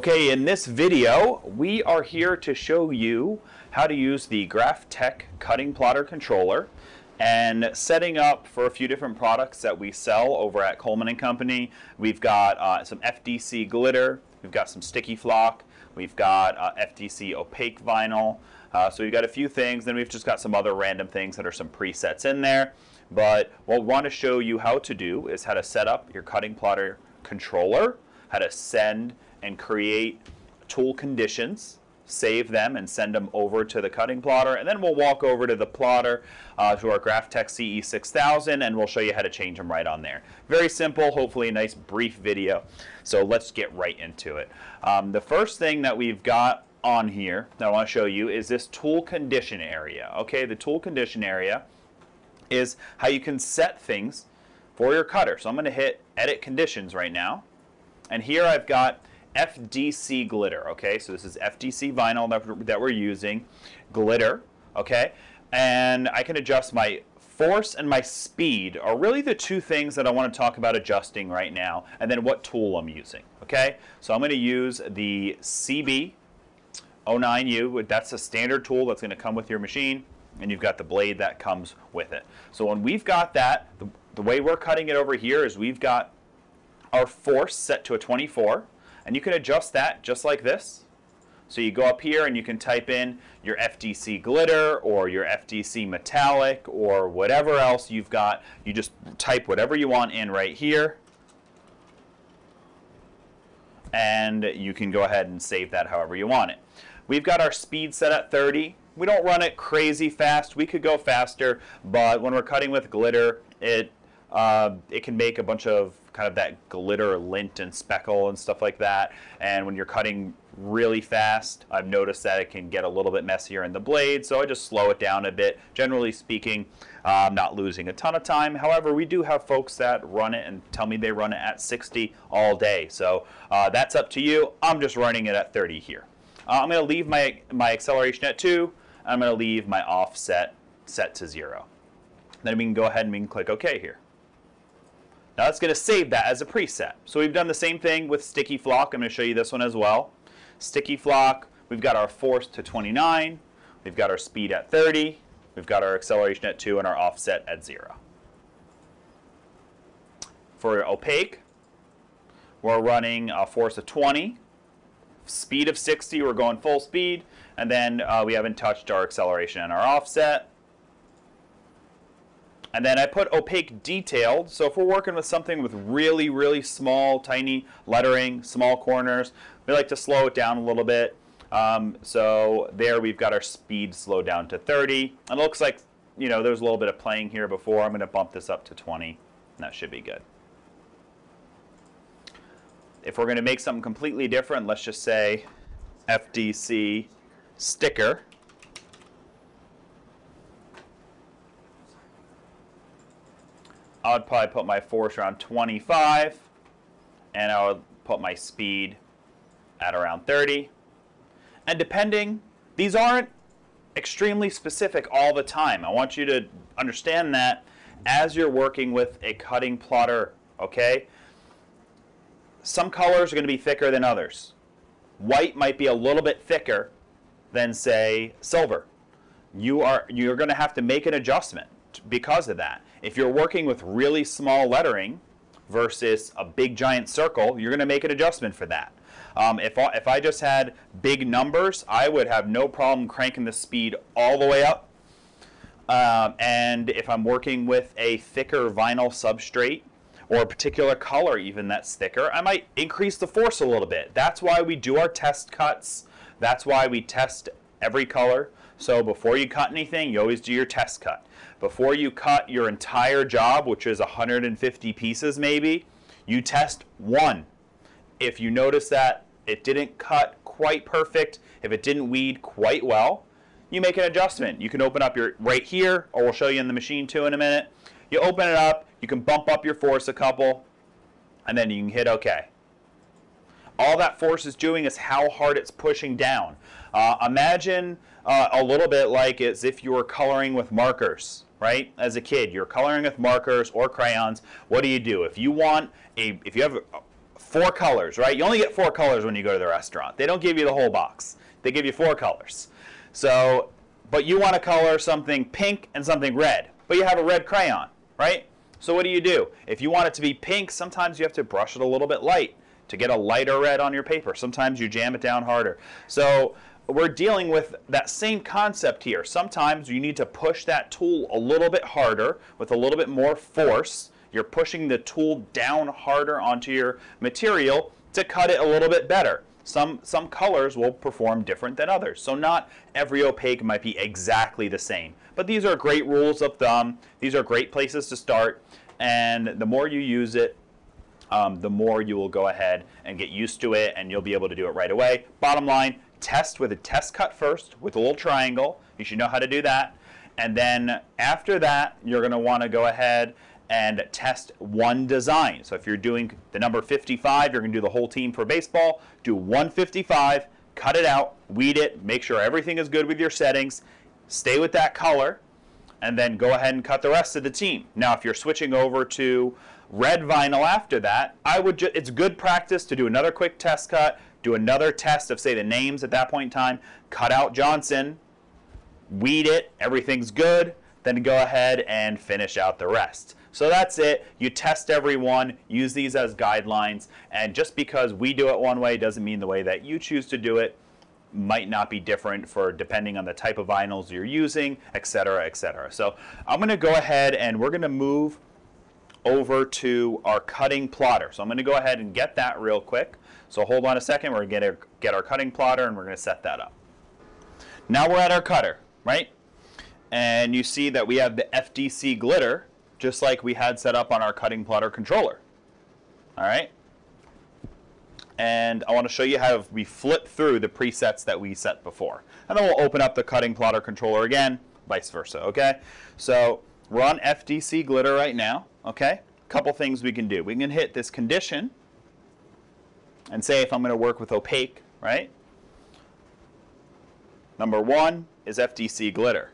Okay, in this video, we are here to show you how to use the Graphtec cutting plotter controller and setting up for a few different products that we sell over at Colman & Company. We've got uh, some FDC glitter, we've got some sticky flock, we've got uh, FDC opaque vinyl, uh, so we've got a few things, then we've just got some other random things that are some presets in there. But what we want to show you how to do is how to set up your cutting plotter controller, how to send and create tool conditions, save them and send them over to the cutting plotter, and then we'll walk over to the plotter uh, to our Graphtec CE6000 and we'll show you how to change them right on there. Very simple, hopefully a nice brief video. So let's get right into it. Um, the first thing that we've got on here that I want to show you is this tool condition area. Okay, the tool condition area is how you can set things for your cutter. So I'm going to hit edit conditions right now. And here I've got FDC glitter, okay? So this is FDC vinyl that, that we're using, glitter, okay? And I can adjust my force and my speed are really the two things that I want to talk about adjusting right now, and then what tool I'm using, okay? So I'm going to use the CB 09U, that's a standard tool that's going to come with your machine, and you've got the blade that comes with it. So when we've got that, the, the way we're cutting it over here is we've got our force set to a 24, and you can adjust that just like this. So you go up here and you can type in your FDC glitter or your FDC metallic or whatever else you've got. You just type whatever you want in right here. And you can go ahead and save that however you want it. We've got our speed set at 30. We don't run it crazy fast. We could go faster, but when we're cutting with glitter, it uh, it can make a bunch of kind of that glitter lint and speckle and stuff like that. And when you're cutting really fast, I've noticed that it can get a little bit messier in the blade, so I just slow it down a bit. Generally speaking, uh, I'm not losing a ton of time. However, we do have folks that run it and tell me they run it at 60 all day. So uh, that's up to you. I'm just running it at 30 here. Uh, I'm going to leave my, my acceleration at 2. I'm going to leave my offset set to 0. Then we can go ahead and we can click OK here. Now it's going to save that as a preset. So we've done the same thing with Sticky Flock. I'm going to show you this one as well. Sticky Flock, we've got our force to 29. We've got our speed at 30. We've got our acceleration at 2 and our offset at 0. For opaque, we're running a force of 20, speed of 60, we're going full speed, and then uh, we haven't touched our acceleration and our offset. And then I put opaque detailed. So if we're working with something with really, really small, tiny lettering, small corners, we like to slow it down a little bit. Um, so there we've got our speed slowed down to 30. And It looks like, you know, there's a little bit of playing here before. I'm going to bump this up to 20. And that should be good. If we're going to make something completely different, let's just say FDC sticker. I would probably put my force around 25, and I would put my speed at around 30. And depending, these aren't extremely specific all the time. I want you to understand that as you're working with a cutting plotter, okay? Some colors are going to be thicker than others. White might be a little bit thicker than, say, silver. You are, you're going to have to make an adjustment because of that. If you're working with really small lettering versus a big giant circle, you're going to make an adjustment for that. Um, if, I, if I just had big numbers, I would have no problem cranking the speed all the way up. Um, and if I'm working with a thicker vinyl substrate, or a particular color even that's thicker, I might increase the force a little bit. That's why we do our test cuts. That's why we test every color. So before you cut anything, you always do your test cut. Before you cut your entire job, which is 150 pieces maybe, you test one. If you notice that it didn't cut quite perfect, if it didn't weed quite well, you make an adjustment. You can open up your right here, or we'll show you in the machine too in a minute. You open it up, you can bump up your force a couple, and then you can hit OK. All that force is doing is how hard it's pushing down. Uh, imagine uh, a little bit like as if you were coloring with markers, right? As a kid, you're coloring with markers or crayons. What do you do? If you want a, if you have four colors, right? You only get four colors when you go to the restaurant. They don't give you the whole box. They give you four colors. So, but you want to color something pink and something red, but you have a red crayon, right? So what do you do? If you want it to be pink, sometimes you have to brush it a little bit light to get a lighter red on your paper. Sometimes you jam it down harder. So we're dealing with that same concept here. Sometimes you need to push that tool a little bit harder with a little bit more force. You're pushing the tool down harder onto your material to cut it a little bit better. Some, some colors will perform different than others. So not every opaque might be exactly the same. But these are great rules of thumb. These are great places to start. And the more you use it, um, the more you will go ahead and get used to it and you'll be able to do it right away. Bottom line, test with a test cut first with a little triangle. You should know how to do that. And then after that, you're going to want to go ahead and test one design. So if you're doing the number 55, you're going to do the whole team for baseball. Do 155, cut it out, weed it, make sure everything is good with your settings, stay with that color, and then go ahead and cut the rest of the team. Now, if you're switching over to red vinyl after that, I would just it's good practice to do another quick test cut, do another test of say the names at that point in time, cut out Johnson, weed it, everything's good, then go ahead and finish out the rest. So that's it. You test everyone, use these as guidelines, and just because we do it one way doesn't mean the way that you choose to do it might not be different for depending on the type of vinyls you're using, etc., etc. So I'm going to go ahead and we're going to move over to our cutting plotter. So I'm going to go ahead and get that real quick. So hold on a second. We're going to get our cutting plotter and we're going to set that up. Now we're at our cutter, right? And you see that we have the FDC glitter just like we had set up on our cutting plotter controller. All right? And I want to show you how we flip through the presets that we set before. And then we'll open up the cutting plotter controller again, vice versa, okay? So we're on FDC glitter right now, okay? A couple things we can do. We can hit this condition and say if I'm going to work with opaque, right? Number one is FDC glitter.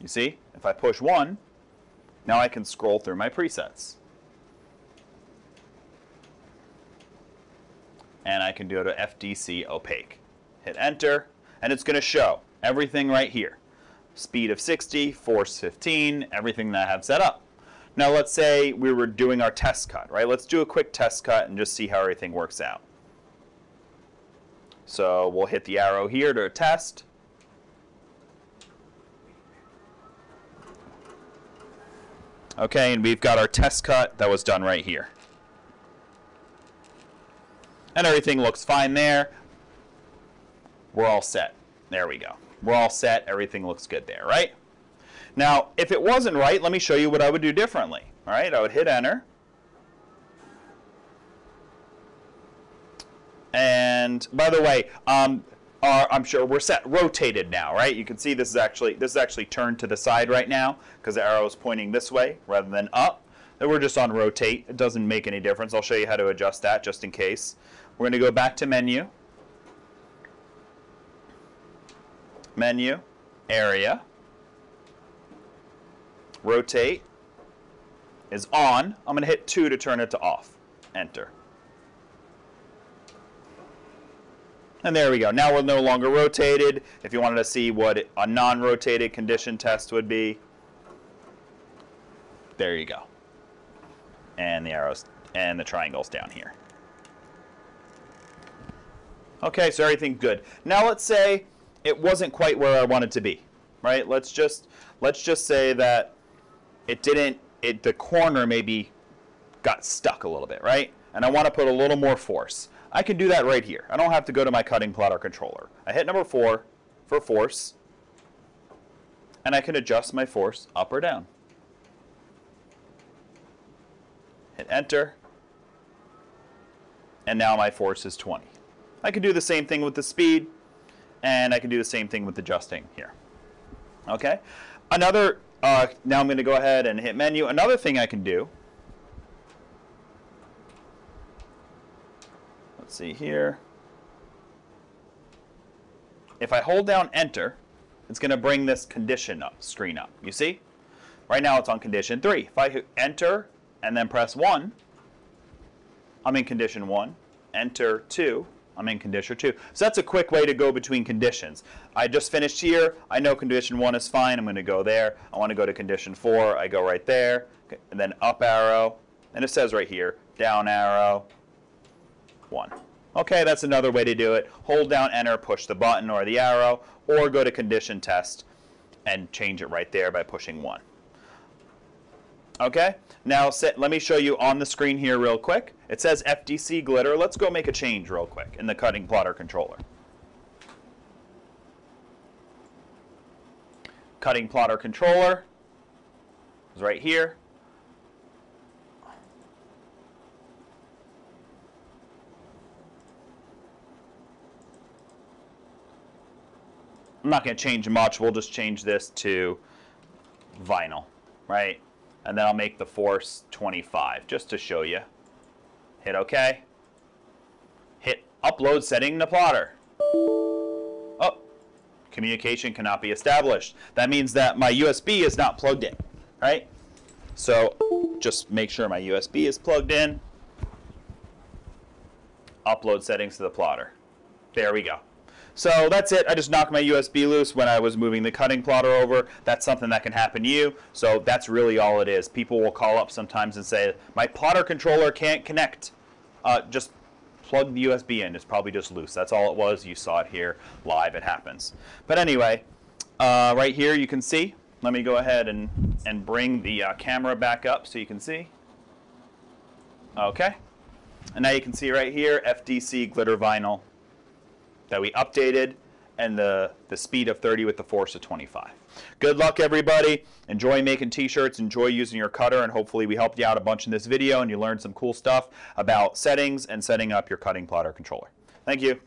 You see, if I push one, now I can scroll through my presets. And I can go to FDC opaque. Hit enter, and it's going to show everything right here. Speed of 60, force 15, everything that I have set up. Now let's say we were doing our test cut, right? Let's do a quick test cut and just see how everything works out. So we'll hit the arrow here to test. Okay, and we've got our test cut that was done right here. And everything looks fine there. We're all set. There we go. We're all set. Everything looks good there, right? Now, if it wasn't right, let me show you what I would do differently. All right, I would hit enter. And by the way, um, are, I'm sure we're set rotated now, right? You can see this is actually this is actually turned to the side right now because the arrow is pointing this way rather than up. Then we're just on rotate. It doesn't make any difference. I'll show you how to adjust that just in case. We're going to go back to menu. Menu, area, rotate is on. I'm going to hit 2 to turn it to off. Enter. And there we go. Now we're no longer rotated. If you wanted to see what a non-rotated condition test would be, there you go. And the arrows and the triangles down here. Okay, so everything good. Now let's say it wasn't quite where I wanted to be, right? Let's just let's just say that it didn't it the corner maybe got stuck a little bit, right? And I want to put a little more force. I can do that right here. I don't have to go to my cutting plotter controller. I hit number four for force, and I can adjust my force up or down. Hit enter, and now my force is 20. I can do the same thing with the speed, and I can do the same thing with adjusting here. Okay? Another, uh, now I'm going to go ahead and hit menu. Another thing I can do Let's see here. If I hold down enter, it's going to bring this condition up, screen up. You see? Right now it's on condition 3. If I enter and then press 1, I'm in condition 1. enter 2. I'm in condition 2. So that's a quick way to go between conditions. I just finished here. I know condition 1 is fine. I'm going to go there. I want to go to condition 4. I go right there. And then up arrow. And it says right here, down arrow, 1. Okay, that's another way to do it. Hold down enter, push the button or the arrow, or go to condition test and change it right there by pushing 1. Okay, now let me show you on the screen here real quick. It says FDC glitter. Let's go make a change real quick in the cutting plotter controller. Cutting plotter controller is right here. Not going to change much. We'll just change this to vinyl, right? And then I'll make the force 25 just to show you. Hit OK. Hit upload setting the plotter. Oh, communication cannot be established. That means that my USB is not plugged in, right? So just make sure my USB is plugged in. Upload settings to the plotter. There we go. So that's it. I just knocked my USB loose when I was moving the cutting plotter over. That's something that can happen to you. So that's really all it is. People will call up sometimes and say, my plotter controller can't connect. Uh, just plug the USB in. It's probably just loose. That's all it was. You saw it here live. It happens. But anyway, uh, right here you can see. Let me go ahead and, and bring the uh, camera back up so you can see. Okay. And now you can see right here, FDC glitter vinyl that we updated and the, the speed of 30 with the force of 25. Good luck, everybody. Enjoy making t-shirts. Enjoy using your cutter, and hopefully we helped you out a bunch in this video and you learned some cool stuff about settings and setting up your cutting plotter controller. Thank you.